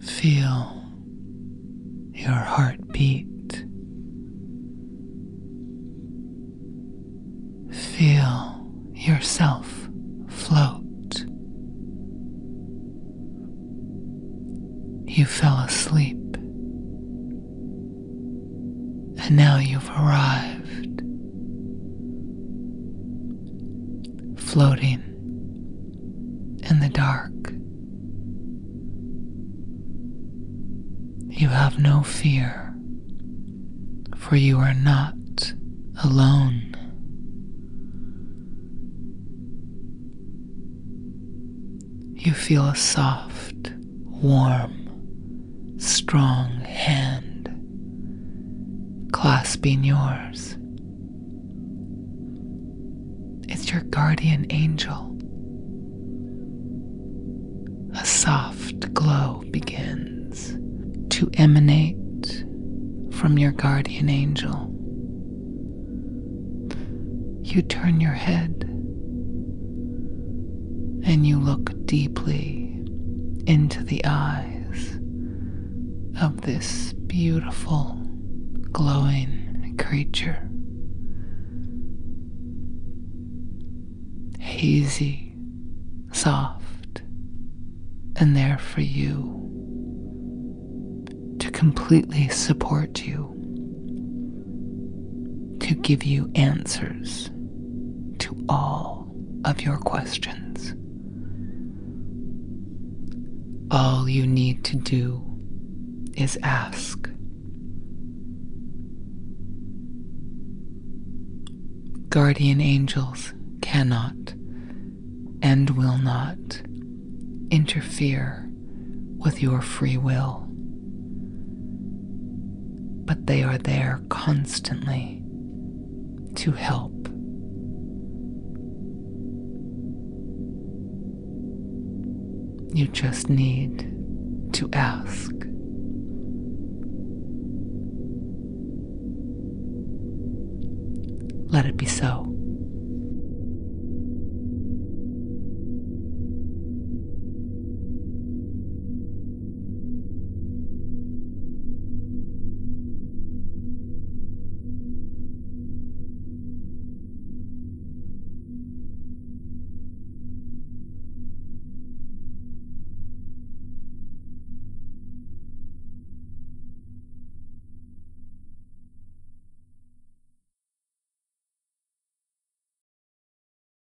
Feel your heartbeat. Feel yourself float. You fell asleep. And now you've arrived. Floating in the dark. You have no fear, for you are not alone. You feel a soft, warm, strong hand clasping yours. It's your guardian angel. A soft glow to emanate from your guardian angel. You turn your head and you look deeply into the eyes of this beautiful, glowing creature. Hazy, soft, and there for you completely support you, to give you answers to all of your questions. All you need to do is ask. Guardian angels cannot and will not interfere with your free will, but they are there constantly to help. You just need to ask. Let it be so.